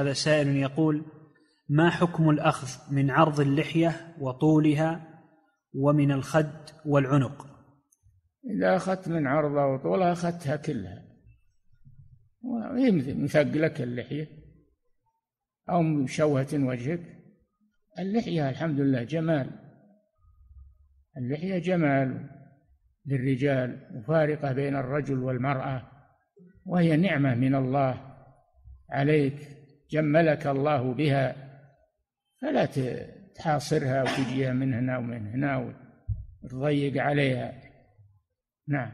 هذا سائل يقول ما حكم الأخذ من عرض اللحية وطولها ومن الخد والعنق؟ إذا أخذت من عرضها وطولها أخذتها كلها. مثقلك اللحية أو مشوهة وجهك. اللحية الحمد لله جمال. اللحية جمال للرجال مفارقة بين الرجل والمرأة وهي نعمة من الله عليك. جملك الله بها فلا تحاصرها وتجيها من هنا ومن هنا وتضيق عليها. نعم.